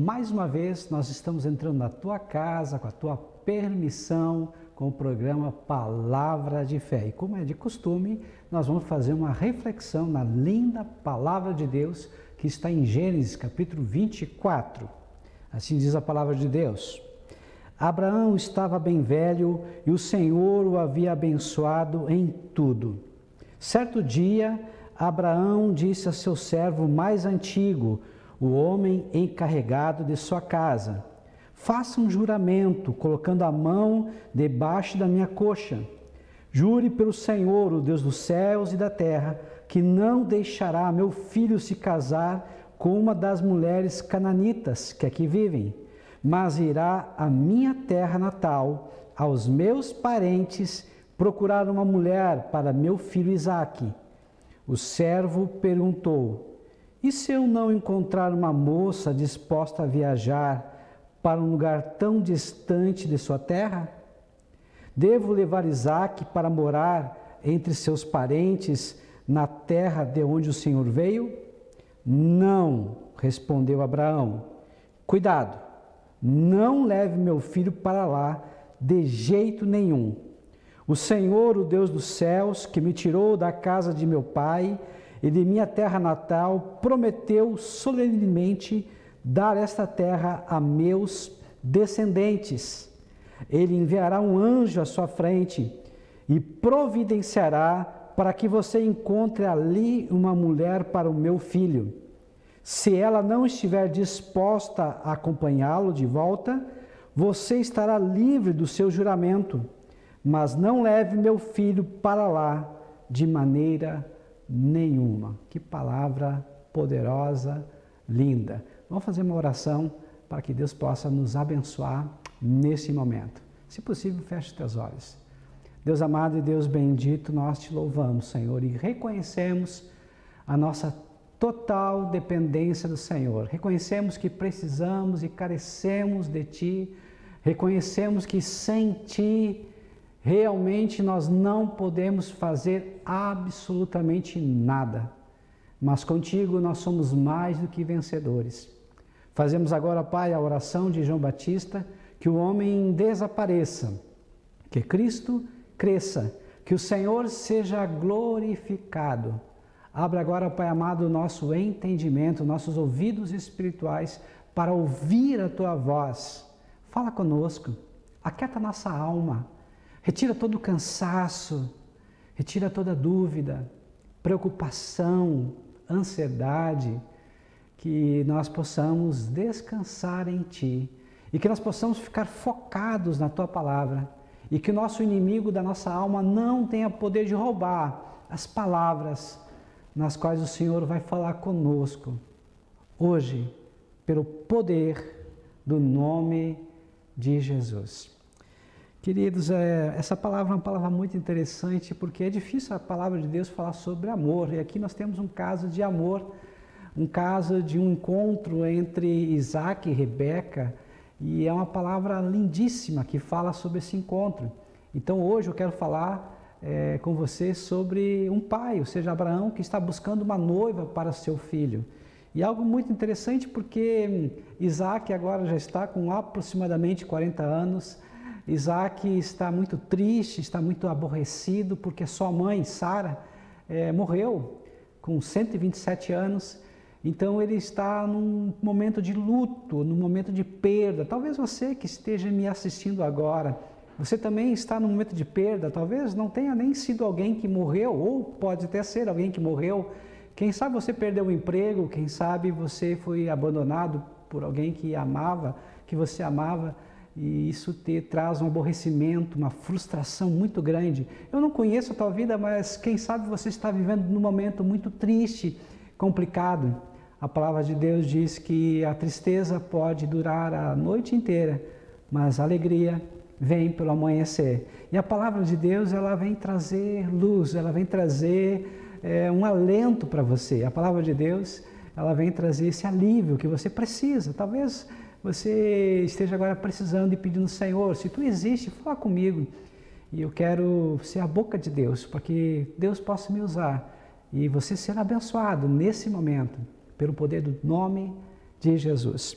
Mais uma vez nós estamos entrando na tua casa com a tua permissão com o programa Palavra de Fé. E como é de costume, nós vamos fazer uma reflexão na linda palavra de Deus que está em Gênesis capítulo 24. Assim diz a palavra de Deus. Abraão estava bem velho e o Senhor o havia abençoado em tudo. Certo dia, Abraão disse a seu servo mais antigo, o homem encarregado de sua casa: Faça um juramento, colocando a mão debaixo da minha coxa. Jure pelo Senhor, o Deus dos céus e da terra, que não deixará meu filho se casar com uma das mulheres cananitas que aqui vivem, mas irá à minha terra natal, aos meus parentes, procurar uma mulher para meu filho Isaque. O servo perguntou: e se eu não encontrar uma moça disposta a viajar para um lugar tão distante de sua terra? Devo levar Isaac para morar entre seus parentes na terra de onde o Senhor veio? Não, respondeu Abraão. Cuidado, não leve meu filho para lá de jeito nenhum. O Senhor, o Deus dos céus, que me tirou da casa de meu pai, e de minha terra natal, prometeu solenemente dar esta terra a meus descendentes. Ele enviará um anjo à sua frente e providenciará para que você encontre ali uma mulher para o meu filho. Se ela não estiver disposta a acompanhá-lo de volta, você estará livre do seu juramento, mas não leve meu filho para lá de maneira nenhuma. Que palavra poderosa, linda. Vamos fazer uma oração para que Deus possa nos abençoar nesse momento. Se possível, feche teus olhos. Deus amado e Deus bendito, nós te louvamos, Senhor, e reconhecemos a nossa total dependência do Senhor. Reconhecemos que precisamos e carecemos de Ti. Reconhecemos que sem Ti Realmente nós não podemos fazer absolutamente nada, mas contigo nós somos mais do que vencedores. Fazemos agora, Pai, a oração de João Batista, que o homem desapareça, que Cristo cresça, que o Senhor seja glorificado. Abra agora, Pai amado, o nosso entendimento, nossos ouvidos espirituais para ouvir a tua voz. Fala conosco, aquieta nossa alma Retira todo o cansaço, retira toda dúvida, preocupação, ansiedade, que nós possamos descansar em Ti e que nós possamos ficar focados na Tua palavra e que o nosso inimigo da nossa alma não tenha poder de roubar as palavras nas quais o Senhor vai falar conosco hoje, pelo poder do nome de Jesus. Queridos, é, essa palavra é uma palavra muito interessante porque é difícil a palavra de Deus falar sobre amor. E aqui nós temos um caso de amor, um caso de um encontro entre Isaac e Rebeca. E é uma palavra lindíssima que fala sobre esse encontro. Então hoje eu quero falar é, com você sobre um pai, ou seja, Abraão, que está buscando uma noiva para seu filho. E algo muito interessante porque Isaac agora já está com aproximadamente 40 anos Isaac está muito triste, está muito aborrecido, porque sua mãe, Sara, é, morreu com 127 anos. Então ele está num momento de luto, num momento de perda. Talvez você que esteja me assistindo agora, você também está num momento de perda. Talvez não tenha nem sido alguém que morreu, ou pode até ser alguém que morreu. Quem sabe você perdeu o emprego, quem sabe você foi abandonado por alguém que amava, que você amava e isso te traz um aborrecimento, uma frustração muito grande. Eu não conheço a tua vida, mas quem sabe você está vivendo num momento muito triste, complicado. A palavra de Deus diz que a tristeza pode durar a noite inteira, mas a alegria vem pelo amanhecer. E a palavra de Deus ela vem trazer luz, ela vem trazer é, um alento para você. A palavra de Deus ela vem trazer esse alívio que você precisa. Talvez você esteja agora precisando e pedindo, Senhor, se tu existe, fala comigo. E eu quero ser a boca de Deus, para que Deus possa me usar e você ser abençoado nesse momento, pelo poder do nome de Jesus.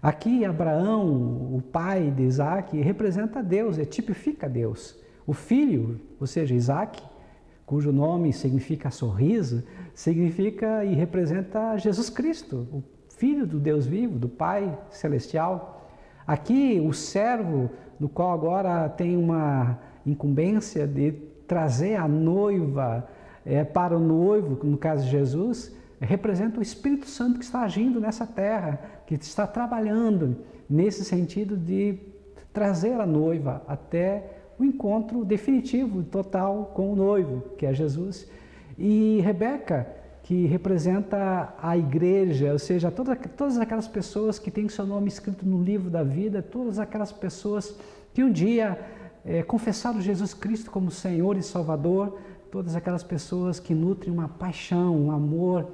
Aqui, Abraão, o pai de Isaac, representa Deus, é, tipifica Deus. O filho, ou seja, Isaac, cujo nome significa sorriso, significa e representa Jesus Cristo, o Filho do Deus vivo, do Pai celestial. Aqui, o servo, no qual agora tem uma incumbência de trazer a noiva é, para o noivo, no caso de Jesus, representa o Espírito Santo que está agindo nessa terra, que está trabalhando nesse sentido de trazer a noiva até o encontro definitivo, total com o noivo, que é Jesus. E Rebeca, que representa a igreja, ou seja, toda, todas aquelas pessoas que têm seu nome escrito no livro da vida, todas aquelas pessoas que um dia é, confessaram Jesus Cristo como Senhor e Salvador, todas aquelas pessoas que nutrem uma paixão, um amor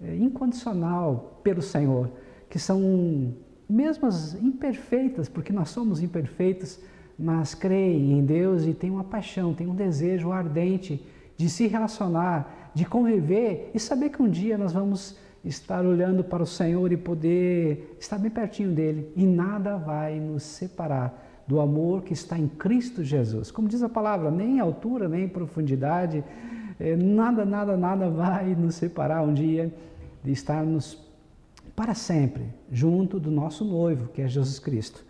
é, incondicional pelo Senhor, que são mesmas imperfeitas, porque nós somos imperfeitos, mas creem em Deus e têm uma paixão, têm um desejo ardente de se relacionar, de conviver e saber que um dia nós vamos estar olhando para o Senhor e poder estar bem pertinho dele e nada vai nos separar do amor que está em Cristo Jesus. Como diz a palavra, nem altura, nem profundidade, eh, nada, nada, nada vai nos separar um dia de estarmos para sempre junto do nosso noivo, que é Jesus Cristo.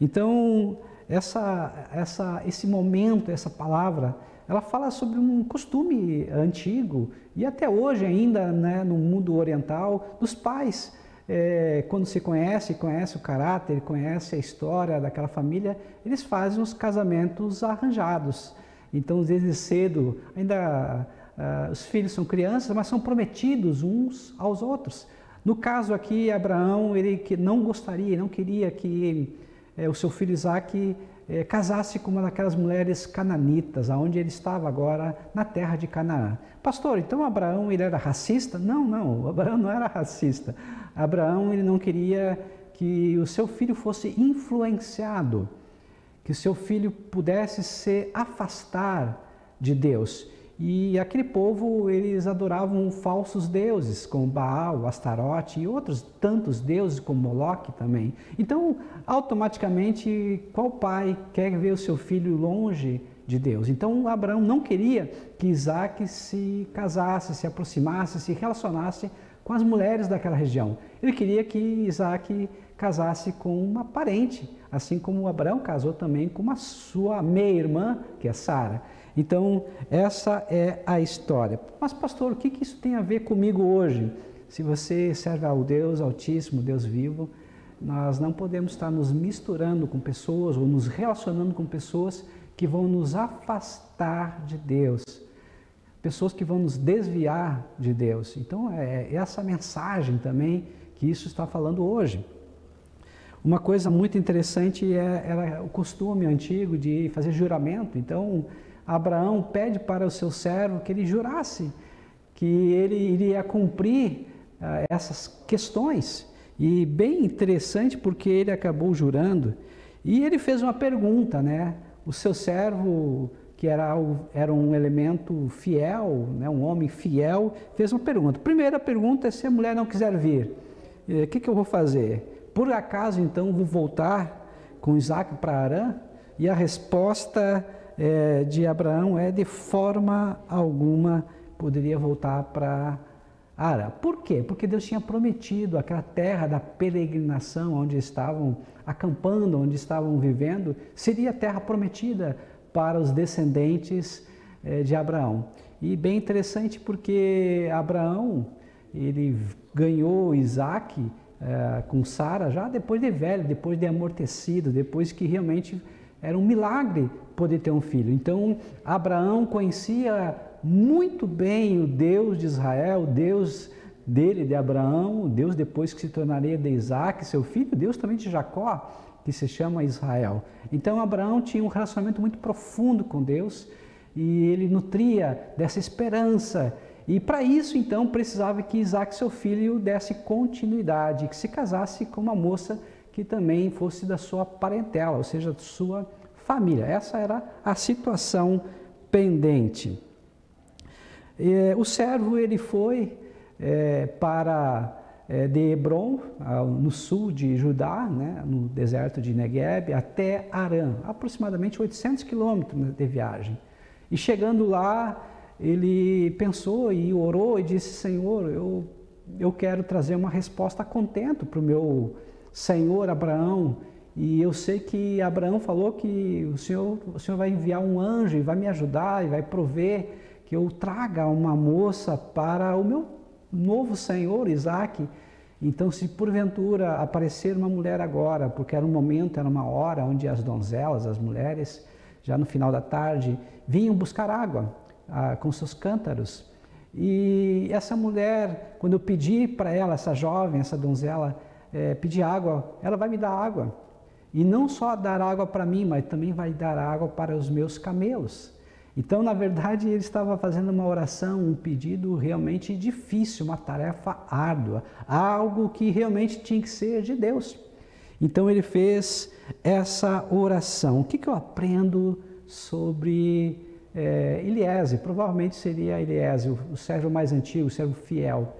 Então, essa, essa, esse momento, essa palavra, ela fala sobre um costume antigo e até hoje ainda né, no mundo oriental dos pais. É, quando se conhece, conhece o caráter, conhece a história daquela família, eles fazem os casamentos arranjados. Então, desde cedo, ainda uh, os filhos são crianças, mas são prometidos uns aos outros. No caso aqui, Abraão, ele que não gostaria, não queria que é, o seu filho Isaac é, casasse com uma daquelas mulheres cananitas, aonde ele estava agora na terra de Canaã. Pastor, então Abraão ele era racista? Não, não, Abraão não era racista. Abraão ele não queria que o seu filho fosse influenciado, que o seu filho pudesse se afastar de Deus. E aquele povo, eles adoravam falsos deuses, como Baal, Astarote e outros tantos deuses, como Moloque também. Então, automaticamente, qual pai quer ver o seu filho longe de Deus? Então, Abraão não queria que Isaac se casasse, se aproximasse, se relacionasse com as mulheres daquela região. Ele queria que Isaac casasse com uma parente, assim como Abraão casou também com uma sua meia-irmã, que é Sara. Então, essa é a história. Mas, pastor, o que, que isso tem a ver comigo hoje? Se você serve ao Deus Altíssimo, Deus vivo, nós não podemos estar nos misturando com pessoas ou nos relacionando com pessoas que vão nos afastar de Deus, pessoas que vão nos desviar de Deus. Então, é essa mensagem também que isso está falando hoje. Uma coisa muito interessante é, era o costume antigo de fazer juramento. Então, Abraão pede para o seu servo que ele jurasse que ele iria cumprir uh, essas questões. E bem interessante porque ele acabou jurando. E ele fez uma pergunta, né? O seu servo, que era, era um elemento fiel, né? um homem fiel, fez uma pergunta. Primeira pergunta é se a mulher não quiser vir, o que, que eu vou fazer? Por acaso então vou voltar com Isaac para Arã? E a resposta é, de Abraão é de forma alguma poderia voltar para Ara. Por quê? Porque Deus tinha prometido aquela terra da peregrinação onde estavam acampando, onde estavam vivendo, seria a terra prometida para os descendentes é, de Abraão. E bem interessante porque Abraão ele ganhou Isaac é, com Sara já depois de velho, depois de amortecido, depois que realmente era um milagre poder ter um filho. Então, Abraão conhecia muito bem o Deus de Israel, o Deus dele, de Abraão, o Deus depois que se tornaria de Isaac, seu filho, Deus também de Jacó, que se chama Israel. Então, Abraão tinha um relacionamento muito profundo com Deus e ele nutria dessa esperança. E para isso, então, precisava que Isaac, seu filho, desse continuidade, que se casasse com uma moça que também fosse da sua parentela, ou seja, da sua família. Essa era a situação pendente. E, o servo ele foi é, para é, de Hebron, no sul de Judá, né, no deserto de Negueb, até Arã, aproximadamente 800 quilômetros de viagem. E chegando lá, ele pensou e orou e disse: Senhor, eu, eu quero trazer uma resposta contento para o meu senhor Abraão. E eu sei que Abraão falou que o Senhor, o Senhor vai enviar um anjo e vai me ajudar e vai prover que eu traga uma moça para o meu novo senhor Isaac. Então, se porventura aparecer uma mulher agora, porque era um momento, era uma hora onde as donzelas, as mulheres, já no final da tarde, vinham buscar água ah, com seus cântaros. E essa mulher, quando eu pedi para ela, essa jovem, essa donzela, é, pedir água, ela vai me dar água. E não só dar água para mim, mas também vai dar água para os meus camelos. Então, na verdade, ele estava fazendo uma oração, um pedido realmente difícil, uma tarefa árdua, algo que realmente tinha que ser de Deus. Então, ele fez essa oração. O que, que eu aprendo sobre é? Provavelmente seria Eliezer, o servo mais antigo, o servo fiel.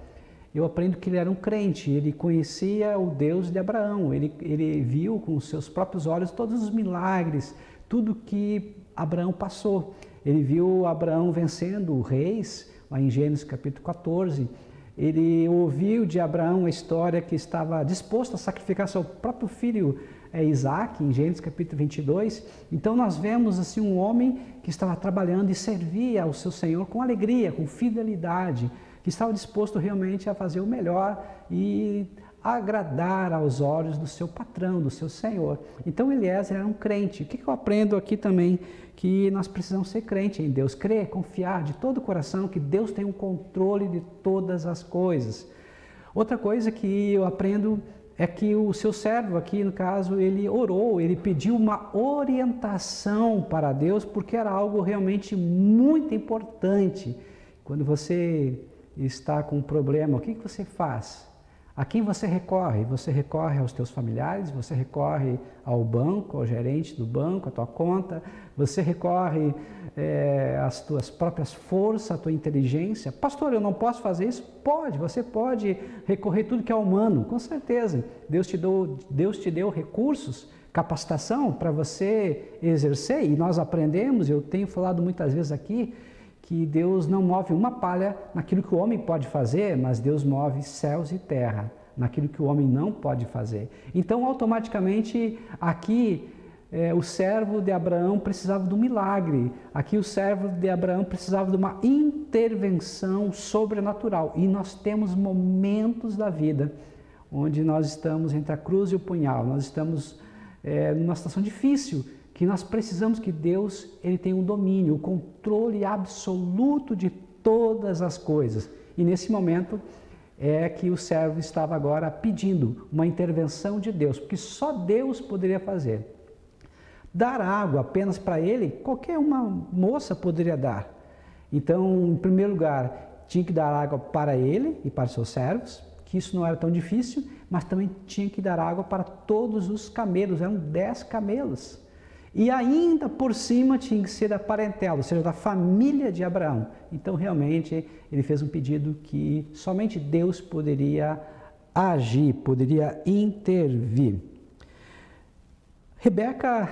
Eu aprendo que ele era um crente, ele conhecia o Deus de Abraão, ele, ele viu com os seus próprios olhos todos os milagres, tudo que Abraão passou. Ele viu Abraão vencendo reis, lá em Gênesis capítulo 14. Ele ouviu de Abraão a história que estava disposto a sacrificar seu próprio filho é, Isaac, em Gênesis capítulo 22. Então nós vemos assim um homem que estava trabalhando e servia ao seu Senhor com alegria, com fidelidade, estava disposto realmente a fazer o melhor e agradar aos olhos do seu patrão, do seu Senhor. Então Eliezer era um crente. O que eu aprendo aqui também? Que nós precisamos ser crente em Deus, crer, confiar de todo o coração que Deus tem o um controle de todas as coisas. Outra coisa que eu aprendo é que o seu servo aqui, no caso, ele orou, ele pediu uma orientação para Deus, porque era algo realmente muito importante. Quando você está com um problema, o que, que você faz? A quem você recorre? Você recorre aos teus familiares, você recorre ao banco, ao gerente do banco, à tua conta, você recorre é, às tuas próprias forças, à tua inteligência. Pastor, eu não posso fazer isso? Pode, você pode recorrer tudo que é humano, com certeza. Deus te deu, Deus te deu recursos, capacitação para você exercer, e nós aprendemos, eu tenho falado muitas vezes aqui, que Deus não move uma palha naquilo que o homem pode fazer, mas Deus move céus e terra naquilo que o homem não pode fazer. Então, automaticamente, aqui é, o servo de Abraão precisava de um milagre. Aqui o servo de Abraão precisava de uma intervenção sobrenatural. E nós temos momentos da vida onde nós estamos entre a cruz e o punhal, nós estamos é, numa situação difícil que nós precisamos que Deus ele tenha o um domínio, o controle absoluto de todas as coisas. E nesse momento é que o servo estava agora pedindo uma intervenção de Deus, porque só Deus poderia fazer. Dar água apenas para ele, qualquer uma moça poderia dar. Então, em primeiro lugar, tinha que dar água para ele e para seus servos, que isso não era tão difícil, mas também tinha que dar água para todos os camelos, eram dez camelos. E ainda por cima tinha que ser da parentela, ou seja, da família de Abraão. Então, realmente, ele fez um pedido que somente Deus poderia agir, poderia intervir. Rebeca,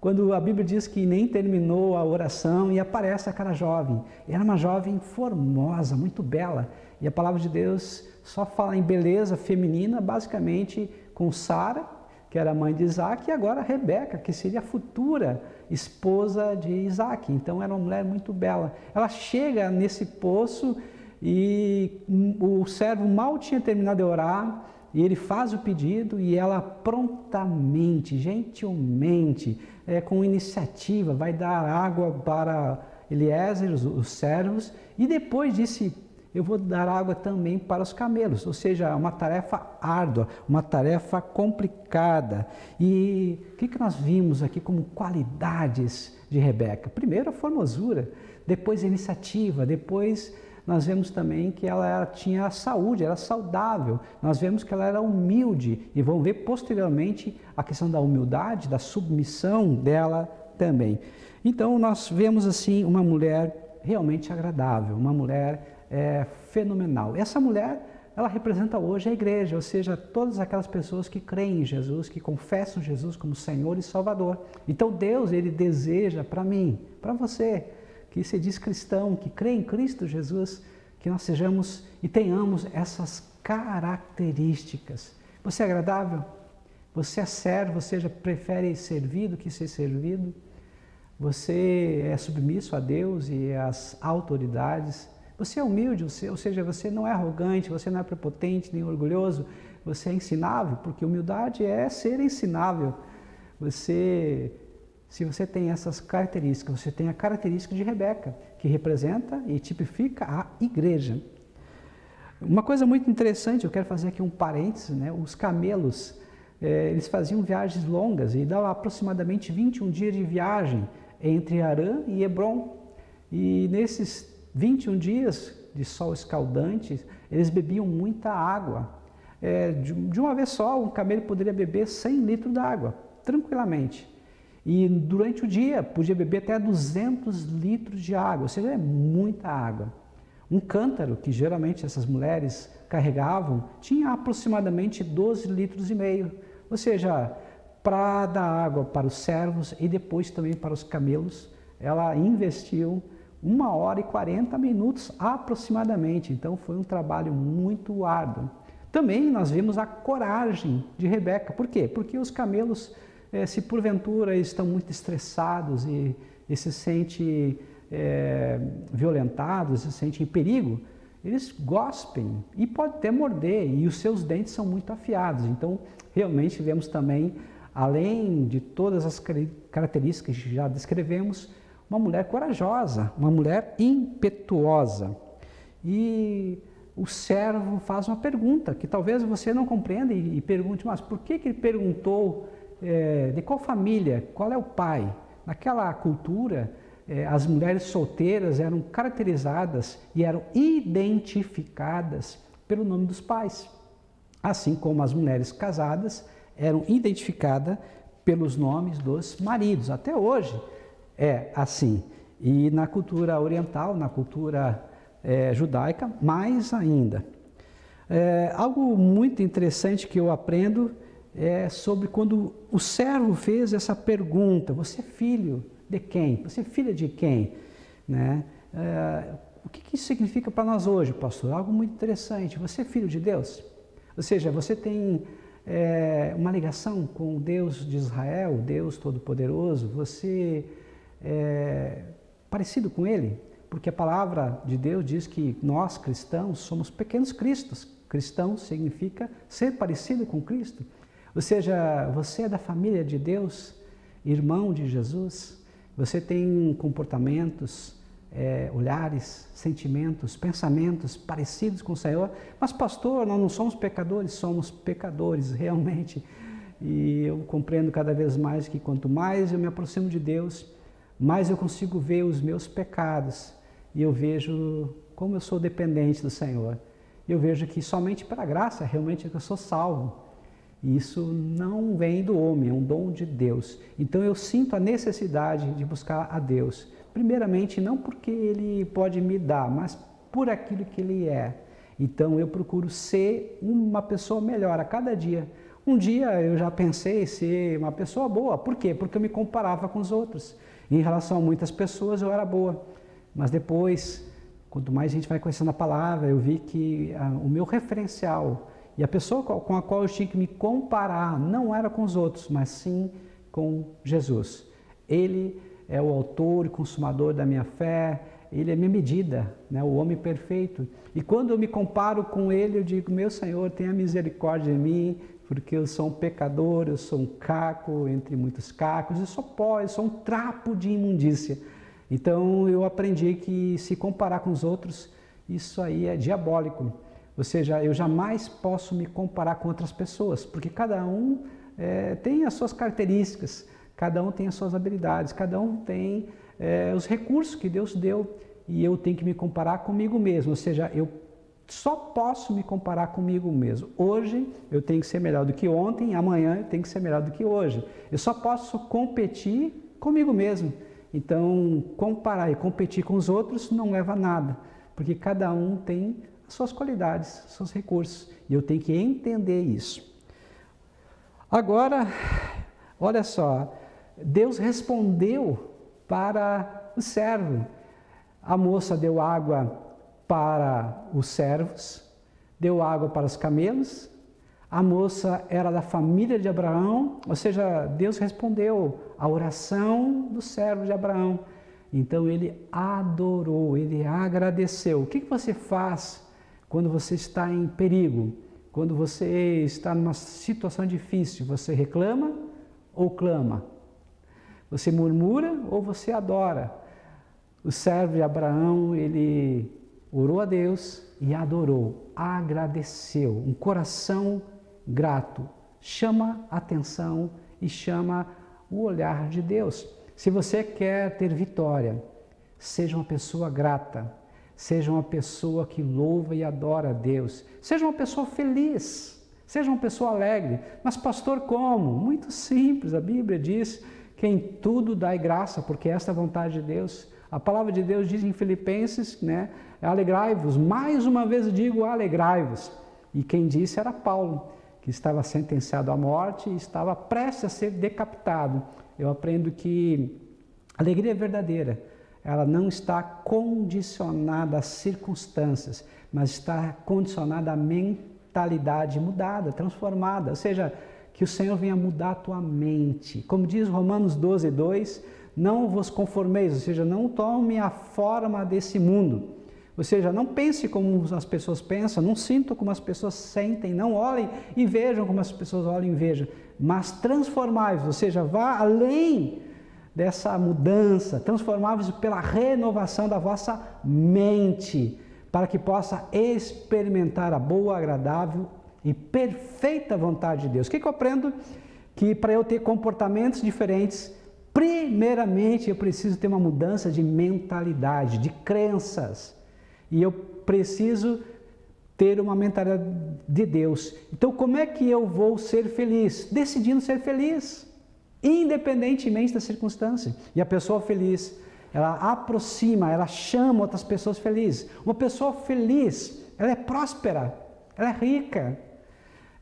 quando a Bíblia diz que nem terminou a oração e aparece aquela jovem, era uma jovem formosa, muito bela, e a palavra de Deus só fala em beleza feminina, basicamente com Sara, que era mãe de Isaac, e agora Rebeca, que seria a futura esposa de Isaac. Então era uma mulher muito bela. Ela chega nesse poço e o servo mal tinha terminado de orar, e ele faz o pedido e ela prontamente, gentilmente, é, com iniciativa, vai dar água para Eliezer, os, os servos, e depois disse eu vou dar água também para os camelos, ou seja, uma tarefa árdua, uma tarefa complicada. E o que, que nós vimos aqui como qualidades de Rebeca? Primeiro, a formosura, depois a iniciativa, depois nós vemos também que ela tinha saúde, era saudável, nós vemos que ela era humilde e vamos ver posteriormente a questão da humildade, da submissão dela também. Então nós vemos assim uma mulher realmente agradável, uma mulher é, fenomenal. Essa mulher ela representa hoje a igreja, ou seja, todas aquelas pessoas que creem em Jesus, que confessam Jesus como Senhor e Salvador. Então Deus, ele deseja para mim, para você, que se diz cristão, que crê em Cristo Jesus, que nós sejamos e tenhamos essas características. Você é agradável? Você é servo, ou seja, prefere servir do que ser servido? Você é submisso a Deus e às autoridades? Você é humilde, ou seja, você não é arrogante, você não é prepotente nem orgulhoso, você é ensinável, porque humildade é ser ensinável. Você, se você tem essas características, você tem a característica de Rebeca, que representa e tipifica a igreja. Uma coisa muito interessante, eu quero fazer aqui um parênteses, né? os camelos, é, eles faziam viagens longas e dava aproximadamente 21 dias de viagem entre Arã e Hebron. E nesses 21 dias de sol escaldante, eles bebiam muita água. É, de, de, uma vez só, um camelo poderia beber 100 litros d'água, tranquilamente. E durante o dia, podia beber até 200 litros de água, ou seja, é muita água. Um cântaro, que geralmente essas mulheres carregavam, tinha aproximadamente 12 litros e meio. Ou seja, para dar água para os servos e depois também para os camelos, ela investiu uma hora e 40 minutos aproximadamente. Então foi um trabalho muito árduo. Também nós vimos a coragem de Rebeca. Por quê? Porque os camelos, eh, se porventura estão muito estressados e, e se sentem eh, violentados, se sentem em perigo, eles gospem e pode até morder e os seus dentes são muito afiados. Então realmente vemos também, além de todas as características que já descrevemos, uma mulher corajosa, uma mulher impetuosa. E o servo faz uma pergunta que talvez você não compreenda e, e pergunte, mas por que, que ele perguntou é, de qual família, qual é o pai? Naquela cultura, é, as mulheres solteiras eram caracterizadas e eram identificadas pelo nome dos pais, assim como as mulheres casadas eram identificadas pelos nomes dos maridos. Até hoje, é assim. E na cultura oriental, na cultura é, judaica, mais ainda. É, algo muito interessante que eu aprendo é sobre quando o servo fez essa pergunta: Você é filho de quem? Você é filha de quem? Né? É, o que, que isso significa para nós hoje, pastor? Algo muito interessante. Você é filho de Deus? Ou seja, você tem é, uma ligação com o Deus de Israel, Deus Todo-Poderoso? Você é, parecido com ele, porque a palavra de Deus diz que nós cristãos somos pequenos cristos. Cristão significa ser parecido com Cristo. Ou seja, você é da família de Deus, irmão de Jesus, você tem comportamentos, é, olhares, sentimentos, pensamentos parecidos com o Senhor. Mas, pastor, nós não somos pecadores, somos pecadores, realmente. E eu compreendo cada vez mais que quanto mais eu me aproximo de Deus, mais eu consigo ver os meus pecados e eu vejo como eu sou dependente do Senhor. Eu vejo que somente pela graça realmente é que eu sou salvo. E isso não vem do homem, é um dom de Deus. Então eu sinto a necessidade de buscar a Deus. Primeiramente, não porque Ele pode me dar, mas por aquilo que Ele é. Então eu procuro ser uma pessoa melhor a cada dia. Um dia eu já pensei ser uma pessoa boa. Por quê? Porque eu me comparava com os outros. Em relação a muitas pessoas eu era boa, mas depois, quanto mais a gente vai conhecendo a palavra, eu vi que a, o meu referencial e a pessoa com a qual eu tinha que me comparar não era com os outros, mas sim com Jesus. Ele é o autor e consumador da minha fé, ele é minha medida, né? o homem perfeito. E quando eu me comparo com ele, eu digo: Meu Senhor, tenha misericórdia de mim, porque eu sou um pecador, eu sou um caco entre muitos cacos, eu sou pó, eu sou um trapo de imundícia. Então eu aprendi que se comparar com os outros, isso aí é diabólico. Ou seja, eu jamais posso me comparar com outras pessoas, porque cada um é, tem as suas características, cada um tem as suas habilidades, cada um tem é, os recursos que Deus deu e eu tenho que me comparar comigo mesmo. Ou seja, eu só posso me comparar comigo mesmo. Hoje eu tenho que ser melhor do que ontem, amanhã eu tenho que ser melhor do que hoje. Eu só posso competir comigo mesmo. Então, comparar e competir com os outros não leva a nada, porque cada um tem suas qualidades, seus recursos. E eu tenho que entender isso. Agora, olha só, Deus respondeu para o servo. A moça deu água para os servos, deu água para os camelos. A moça era da família de Abraão, ou seja, Deus respondeu a oração do servo de Abraão. Então ele adorou, ele agradeceu. O que você faz quando você está em perigo? Quando você está numa situação difícil? Você reclama ou clama? Você murmura ou você adora? O servo de Abraão, ele orou a Deus e adorou, agradeceu, um coração grato, chama atenção e chama o olhar de Deus. Se você quer ter vitória, seja uma pessoa grata, seja uma pessoa que louva e adora a Deus, seja uma pessoa feliz, seja uma pessoa alegre. Mas, pastor, como? Muito simples, a Bíblia diz que em tudo dai graça, porque esta é a vontade de Deus. A palavra de Deus diz em Filipenses, né? Alegrai-vos, mais uma vez digo alegrai-vos. E quem disse era Paulo, que estava sentenciado à morte e estava prestes a ser decapitado eu aprendo que a alegria é verdadeira, ela não está condicionada às circunstâncias, mas está condicionada à mentalidade mudada, transformada. Ou seja, que o Senhor venha mudar a tua mente. Como diz Romanos 12, 2, não vos conformeis, ou seja, não tome a forma desse mundo. Ou seja, não pense como as pessoas pensam, não sintam como as pessoas sentem, não olhem e vejam como as pessoas olham e vejam mas transformáveis, ou seja, vá além dessa mudança, transformáveis pela renovação da vossa mente, para que possa experimentar a boa, agradável e perfeita vontade de Deus. O que, que eu aprendo? Que para eu ter comportamentos diferentes, primeiramente eu preciso ter uma mudança de mentalidade, de crenças. E eu preciso ter uma mentalidade de Deus. Então, como é que eu vou ser feliz? Decidindo ser feliz, independentemente da circunstância. E a pessoa feliz, ela aproxima, ela chama outras pessoas felizes. Uma pessoa feliz, ela é próspera, ela é rica.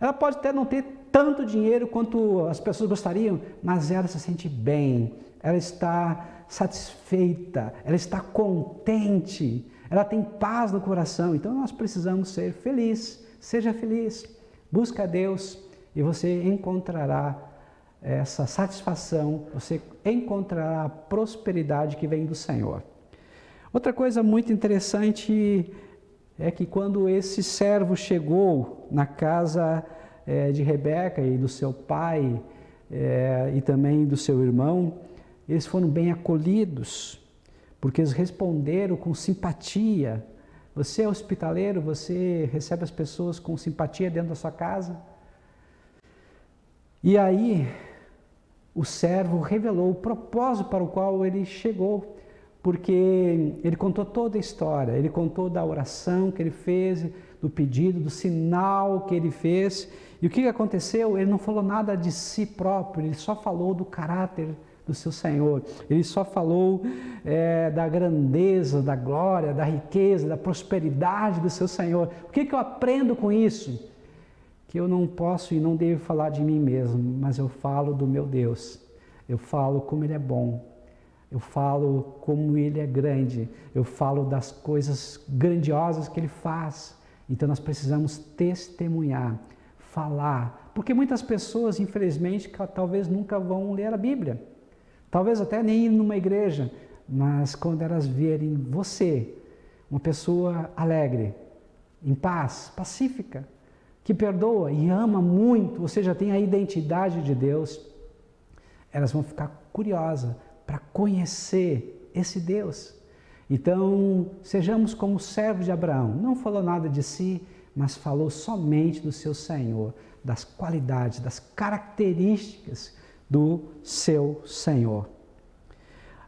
Ela pode até não ter tanto dinheiro quanto as pessoas gostariam, mas ela se sente bem, ela está satisfeita, ela está contente ela tem paz no coração. Então nós precisamos ser felizes. Seja feliz. Busca a Deus e você encontrará essa satisfação, você encontrará a prosperidade que vem do Senhor. Outra coisa muito interessante é que quando esse servo chegou na casa é, de Rebeca e do seu pai é, e também do seu irmão, eles foram bem acolhidos porque eles responderam com simpatia. Você é hospitaleiro, você recebe as pessoas com simpatia dentro da sua casa. E aí, o servo revelou o propósito para o qual ele chegou, porque ele contou toda a história, ele contou da oração que ele fez, do pedido, do sinal que ele fez. E o que aconteceu? Ele não falou nada de si próprio, ele só falou do caráter do seu Senhor. Ele só falou é, da grandeza, da glória, da riqueza, da prosperidade do seu Senhor. O que, que eu aprendo com isso? Que eu não posso e não devo falar de mim mesmo, mas eu falo do meu Deus. Eu falo como Ele é bom. Eu falo como Ele é grande. Eu falo das coisas grandiosas que Ele faz. Então nós precisamos testemunhar, falar. Porque muitas pessoas, infelizmente, talvez nunca vão ler a Bíblia Talvez até nem ir numa igreja, mas quando elas verem você, uma pessoa alegre, em paz, pacífica, que perdoa e ama muito, ou seja, tem a identidade de Deus, elas vão ficar curiosas para conhecer esse Deus. Então, sejamos como o servo de Abraão. Não falou nada de si, mas falou somente do seu Senhor, das qualidades, das características do seu Senhor.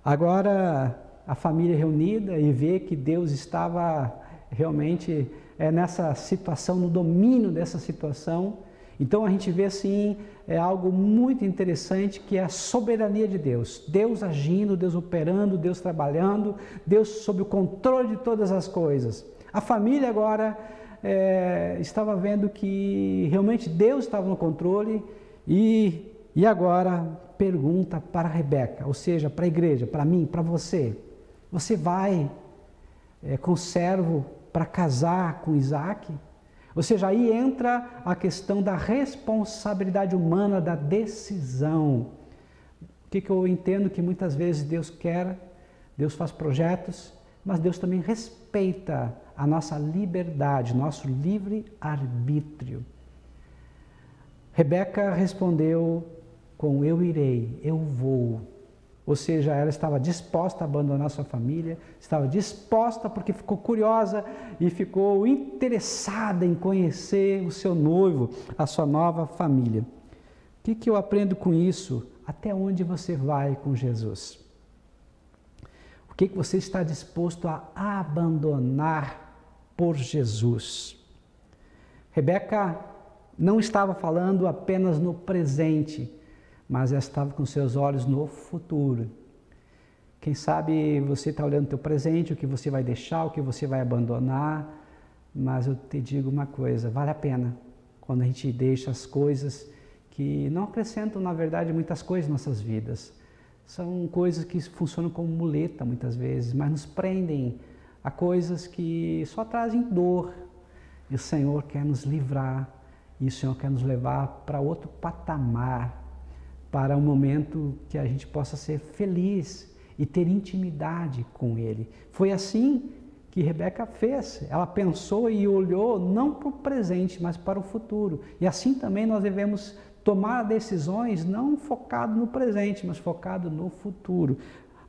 Agora, a família reunida e vê que Deus estava realmente é, nessa situação, no domínio dessa situação. Então a gente vê assim é algo muito interessante que é a soberania de Deus. Deus agindo, Deus operando, Deus trabalhando, Deus sob o controle de todas as coisas. A família agora é, estava vendo que realmente Deus estava no controle e, e agora pergunta para Rebeca, ou seja, para a igreja, para mim, para você: você vai é, com servo para casar com Isaac? Ou seja, aí entra a questão da responsabilidade humana, da decisão. O que, que eu entendo que muitas vezes Deus quer, Deus faz projetos, mas Deus também respeita a nossa liberdade, nosso livre arbítrio. Rebeca respondeu com eu irei, eu vou. Ou seja, ela estava disposta a abandonar sua família, estava disposta porque ficou curiosa e ficou interessada em conhecer o seu noivo, a sua nova família. O que, que eu aprendo com isso? Até onde você vai com Jesus? O que, que você está disposto a abandonar por Jesus? Rebeca não estava falando apenas no presente, mas ela estava com seus olhos no futuro. Quem sabe você está olhando o teu presente, o que você vai deixar, o que você vai abandonar, mas eu te digo uma coisa, vale a pena quando a gente deixa as coisas que não acrescentam, na verdade, muitas coisas em nossas vidas. São coisas que funcionam como muleta muitas vezes, mas nos prendem a coisas que só trazem dor. E o Senhor quer nos livrar, e o Senhor quer nos levar para outro patamar, para um momento que a gente possa ser feliz e ter intimidade com Ele. Foi assim que Rebeca fez. Ela pensou e olhou não para o presente, mas para o futuro. E assim também nós devemos tomar decisões não focado no presente, mas focado no futuro,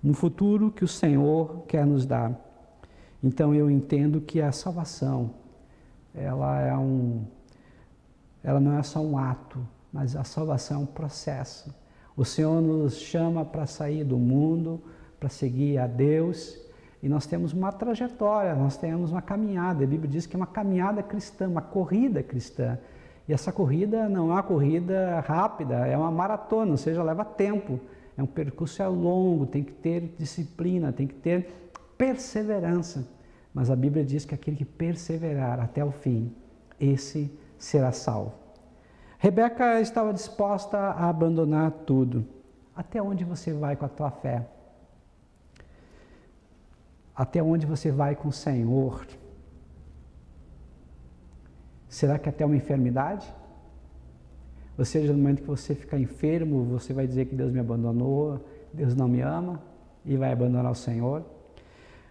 no futuro que o Senhor quer nos dar. Então eu entendo que a salvação ela é um ela não é só um ato, mas a salvação é um processo. O Senhor nos chama para sair do mundo, para seguir a Deus, e nós temos uma trajetória, nós temos uma caminhada. A Bíblia diz que é uma caminhada cristã, uma corrida cristã. E essa corrida não é uma corrida rápida, é uma maratona, ou seja, leva tempo. É um percurso é longo, tem que ter disciplina, tem que ter perseverança. Mas a Bíblia diz que aquele que perseverar até o fim, esse será salvo. Rebeca estava disposta a abandonar tudo. Até onde você vai com a tua fé? Até onde você vai com o Senhor? Será que até uma enfermidade? Ou seja, no momento que você ficar enfermo, você vai dizer que Deus me abandonou, Deus não me ama e vai abandonar o Senhor?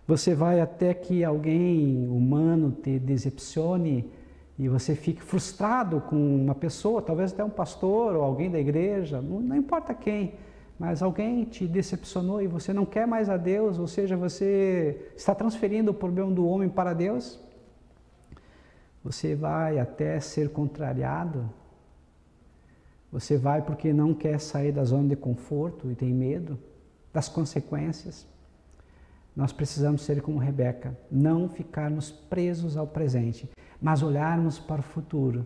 Você vai até que alguém humano te decepcione e você fique frustrado com uma pessoa, talvez até um pastor ou alguém da igreja, não, não importa quem, mas alguém te decepcionou e você não quer mais a Deus, ou seja, você está transferindo o problema do homem para Deus? Você vai até ser contrariado. Você vai porque não quer sair da zona de conforto e tem medo das consequências. Nós precisamos ser como Rebeca, não ficarmos presos ao presente, mas olharmos para o futuro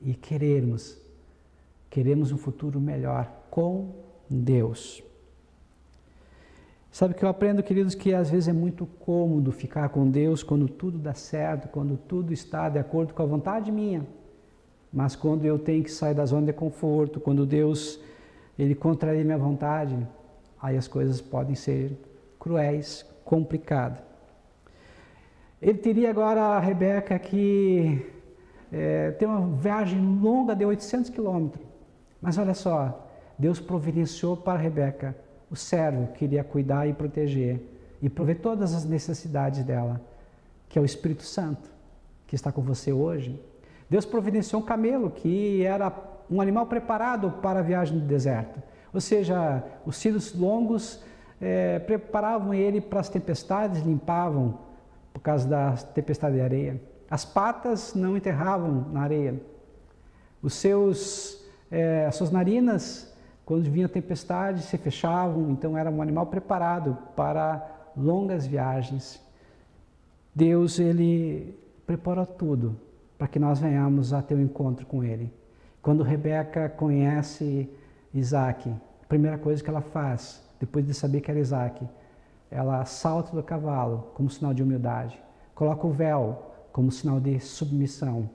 e querermos, queremos um futuro melhor com Deus. Sabe que eu aprendo, queridos, que às vezes é muito cômodo ficar com Deus quando tudo dá certo, quando tudo está de acordo com a vontade minha. Mas quando eu tenho que sair da zona de conforto, quando Deus ele contraria minha vontade, aí as coisas podem ser cruéis, complicadas. Ele teria agora a Rebeca que é, tem uma viagem longa de 800 quilômetros. Mas olha só, Deus providenciou para a Rebeca o servo que iria cuidar e proteger e prover todas as necessidades dela, que é o Espírito Santo, que está com você hoje. Deus providenciou um camelo, que era um animal preparado para a viagem no deserto. Ou seja, os cílios longos é, preparavam ele para as tempestades, limpavam por causa da tempestade de areia. As patas não enterravam na areia. Os seus, é, as suas narinas quando vinha tempestade, se fechavam, então era um animal preparado para longas viagens. Deus, ele preparou tudo para que nós venhamos a ter um encontro com ele. Quando Rebeca conhece Isaac, a primeira coisa que ela faz, depois de saber que era Isaac, ela salta do cavalo como sinal de humildade. coloca o véu como sinal de submissão.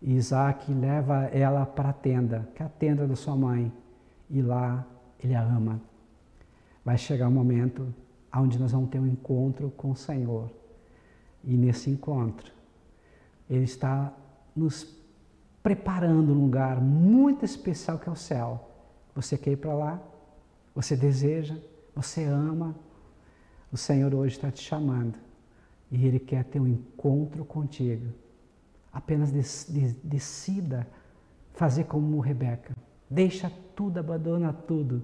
E Isaac leva ela para a tenda, que é a tenda da sua mãe, e lá ele a ama. Vai chegar um momento onde nós vamos ter um encontro com o Senhor. E nesse encontro, Ele está nos preparando um lugar muito especial que é o céu. Você quer ir para lá? Você deseja? Você ama? O Senhor hoje está te chamando e Ele quer ter um encontro contigo. Apenas decida fazer como Rebeca. Deixa tudo, abandona tudo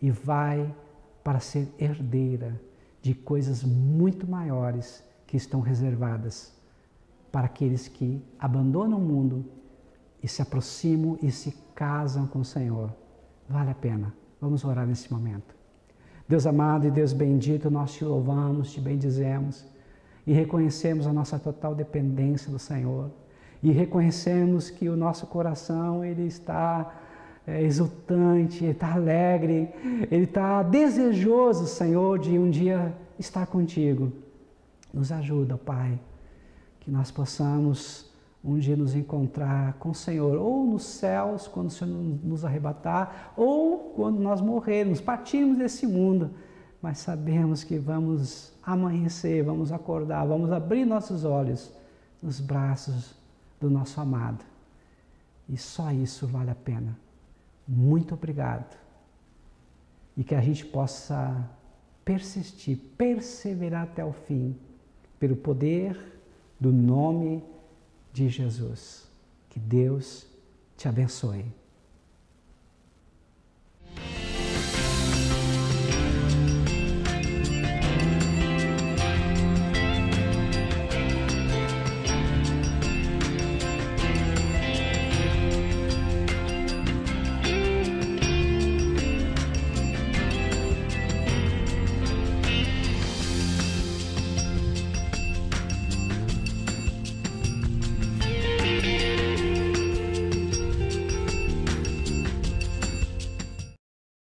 e vai para ser herdeira de coisas muito maiores que estão reservadas para aqueles que abandonam o mundo e se aproximam e se casam com o Senhor. Vale a pena. Vamos orar nesse momento. Deus amado e Deus bendito, nós te louvamos, te bendizemos e reconhecemos a nossa total dependência do Senhor e reconhecemos que o nosso coração ele está é, exultante, ele está alegre, ele está desejoso, Senhor, de um dia estar contigo. Nos ajuda, Pai, que nós possamos um dia nos encontrar com o Senhor, ou nos céus, quando o Senhor nos arrebatar, ou quando nós morrermos, partirmos desse mundo, mas sabemos que vamos amanhecer, vamos acordar, vamos abrir nossos olhos nos braços do nosso amado. E só isso vale a pena. Muito obrigado. E que a gente possa persistir, perseverar até o fim, pelo poder do nome de Jesus. Que Deus te abençoe.